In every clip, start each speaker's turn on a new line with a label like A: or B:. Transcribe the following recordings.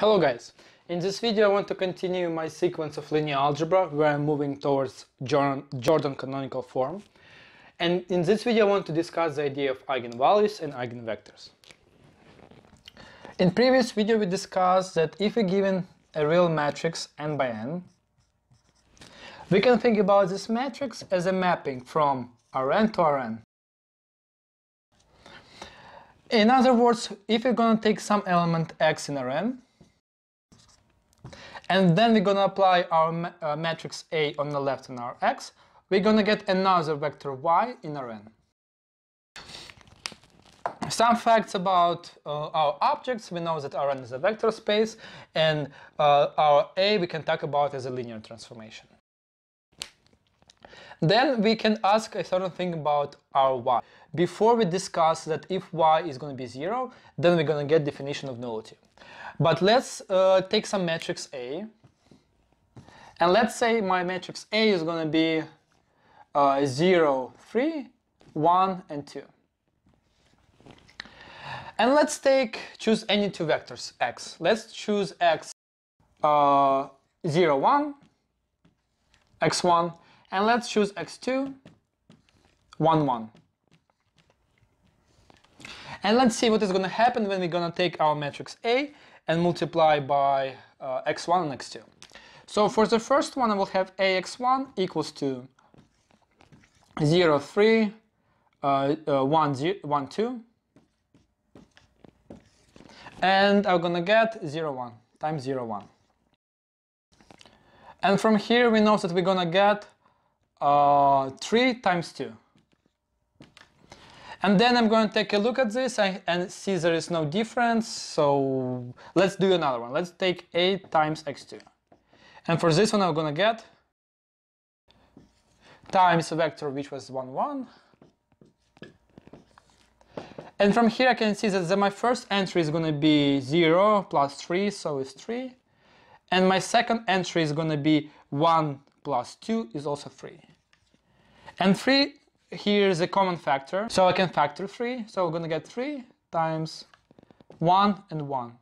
A: Hello guys! In this video I want to continue my sequence of linear algebra where I'm moving towards Jordan canonical form. And in this video I want to discuss the idea of eigenvalues and eigenvectors. In previous video we discussed that if we're given a real matrix n by n, we can think about this matrix as a mapping from Rn to Rn. In other words, if we're going to take some element x in Rn, and then we're going to apply our uh, matrix A on the left and our x, we're going to get another vector y in Rn. Some facts about uh, our objects. We know that Rn is a vector space, and uh, our A we can talk about as a linear transformation. Then we can ask a certain thing about our y. Before we discuss that if y is going to be 0, then we're going to get definition of nullity. But let's uh, take some matrix A. And let's say my matrix A is going to be uh, 0, 3, 1, and 2. And let's take, choose any two vectors, x. Let's choose x uh, 0, 1, x1, and let's choose x2, 1, 1. And let's see what is going to happen when we're going to take our matrix A and multiply by uh, x1 and x2. So for the first one, I will have ax1 equals to 0, 3, uh, uh, 1, 0, 1, 2. And I'm going to get 0, 1 times 0, 1. And from here we know that we're going to get uh, 3 times 2. And then I'm going to take a look at this and see there is no difference. So let's do another one. Let's take 8 times x2. And for this one I'm going to get times a vector which was 1, 1. And from here I can see that my first entry is going to be 0 plus 3, so it's 3. And my second entry is going to be 1 plus 2 is also 3. And 3 here is a common factor, so I can factor 3. So we're going to get 3 times 1 and 1.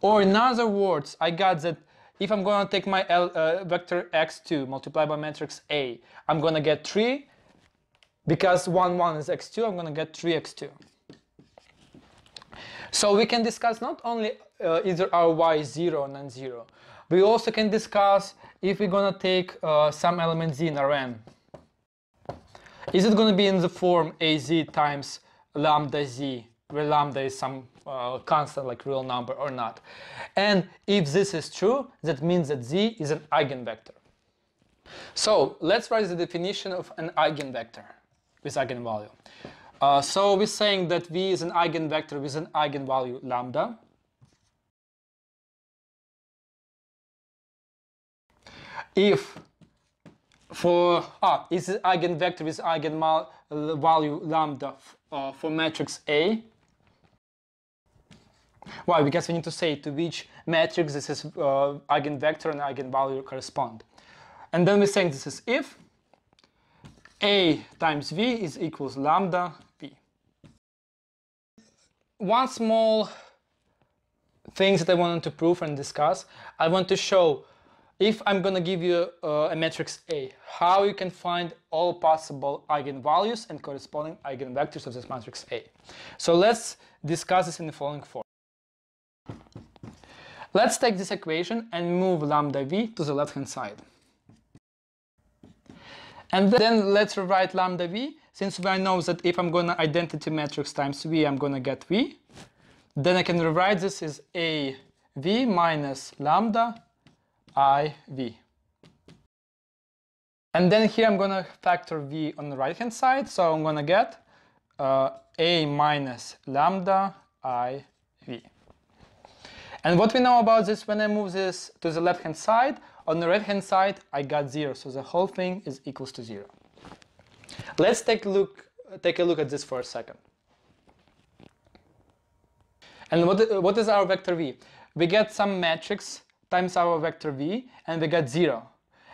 A: Or in other words, I got that if I'm going to take my L, uh, vector x2 multiplied by matrix A, I'm going to get 3. Because 1, 1 is x2, I'm going to get 3x2. So we can discuss not only uh, either our y 0 or non-zero, we also can discuss if we're going to take uh, some element z in Rn. Is it going to be in the form az times lambda z, where lambda is some uh, constant like real number or not? And if this is true, that means that z is an eigenvector. So let's write the definition of an eigenvector with eigenvalue. Uh, so we're saying that v is an eigenvector with an eigenvalue lambda. If for ah, is eigenvector with eigenvalue lambda uh, for matrix A. Why? Because we need to say to which matrix this is uh, eigenvector and eigenvalue correspond. And then we're saying this is if A times V is equals lambda V. One small thing that I wanted to prove and discuss, I want to show if I'm going to give you uh, a matrix A, how you can find all possible eigenvalues and corresponding eigenvectors of this matrix A. So let's discuss this in the following form. Let's take this equation and move lambda v to the left hand side. And then let's rewrite lambda v, since I know that if I'm going to identity matrix times v, I'm going to get v. Then I can rewrite this as a v minus lambda IV. And then here I'm going to factor V on the right hand side. So I'm going to get uh, A minus lambda IV. And what we know about this, when I move this to the left hand side, on the right hand side I got 0. So the whole thing is equals to 0. Let's take a look, take a look at this for a second. And what, what is our vector v? We get some matrix times our vector v and we get 0.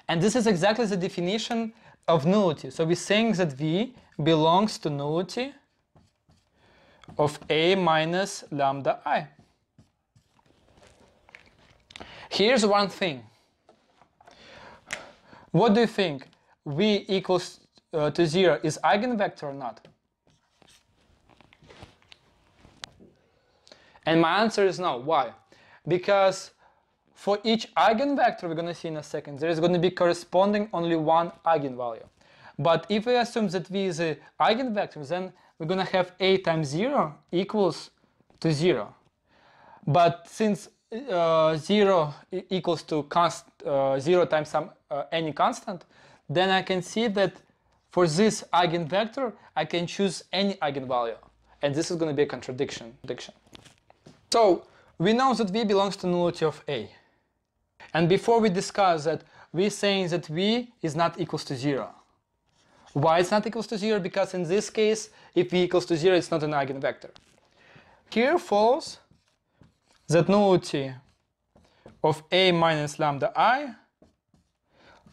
A: And this is exactly the definition of nullity. So we're saying that v belongs to nullity of a minus lambda i. Here's one thing. What do you think? v equals uh, to 0 is eigenvector or not? And my answer is no. Why? Because for each eigenvector we're going to see in a second, there is going to be corresponding only one eigenvalue. But if we assume that v is an eigenvector, then we're going to have a times 0 equals to 0. But since uh, 0 equals to const, uh, 0 times some uh, any constant, then I can see that for this eigenvector, I can choose any eigenvalue. And this is going to be a contradiction. So we know that V belongs to nullity of A. And before we discuss that, we're saying that V is not equals to 0. Why it's not equals to 0? Because in this case, if V equals to 0, it's not an eigenvector. Here follows that nullity of A minus lambda I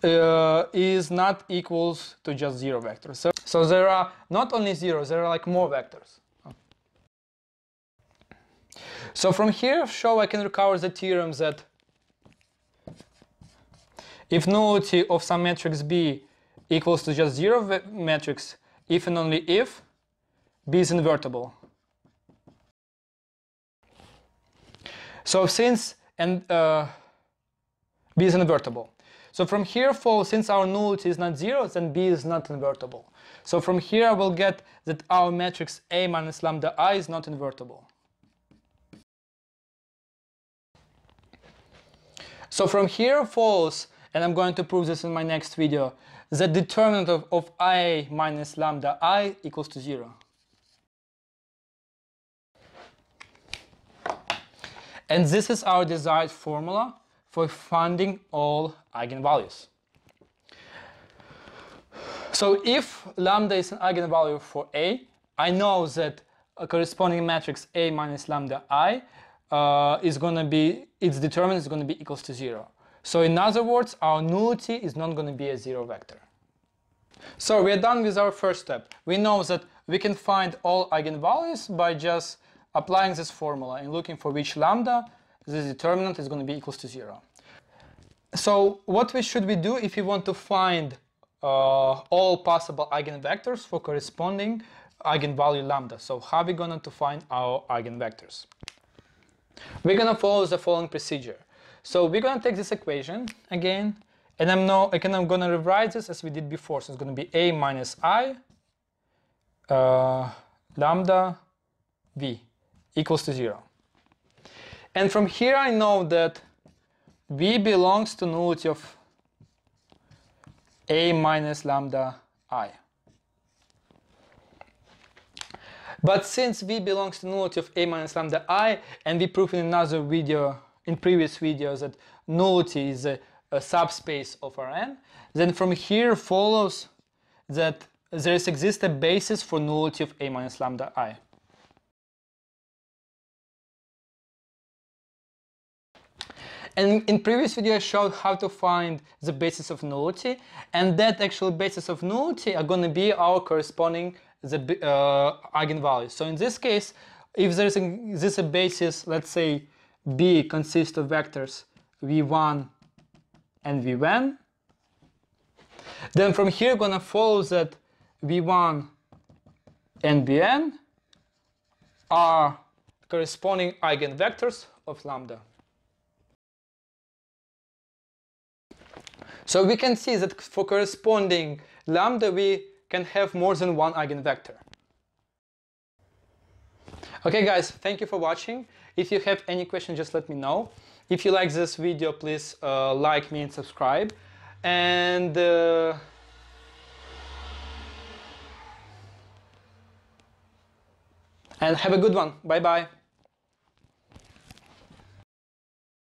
A: uh, is not equals to just zero vectors. So, so there are not only zeros, there are like more vectors. So from here, show I can recover the theorem that if nullity of some matrix B equals to just zero matrix, if and only if B is invertible. So since and uh, B is invertible. So from here follows, since our nullity is not zero, then B is not invertible. So from here I will get that our matrix A minus lambda I is not invertible. So from here follows, and I'm going to prove this in my next video, the determinant of, of I minus lambda I equals to zero. And this is our desired formula for finding all eigenvalues. So if lambda is an eigenvalue for A, I know that a corresponding matrix A minus lambda I uh, is going to be, its determinant is going to be equals to zero. So in other words, our nullity is not going to be a zero vector. So we are done with our first step. We know that we can find all eigenvalues by just applying this formula and looking for which lambda this determinant is going to be equals to zero. So what we should we do if we want to find uh, all possible eigenvectors for corresponding eigenvalue lambda? So how are we going to find our eigenvectors? We're going to follow the following procedure. So we're going to take this equation again, and I'm now again I'm going to rewrite this as we did before. So it's going to be a minus i uh, lambda v equals to zero. And from here I know that V belongs to nullity of A minus lambda I. But since V belongs to nullity of A minus lambda I, and we proved in another video, in previous videos, that nullity is a, a subspace of Rn, then from here follows that there is exist a basis for nullity of A minus lambda I. And in previous video I showed how to find the basis of nullity and that actual basis of nullity are going to be our corresponding the uh, eigenvalues. So in this case, if there's a, this a basis, let's say B consists of vectors v1 and v1, then from here gonna follow that v1 and vn are corresponding eigenvectors of lambda. So we can see that for corresponding lambda we can have more than one eigenvector. Okay guys, thank you for watching. If you have any questions, just let me know. If you like this video, please uh, like me and subscribe. And uh, and have a good one. Bye bye.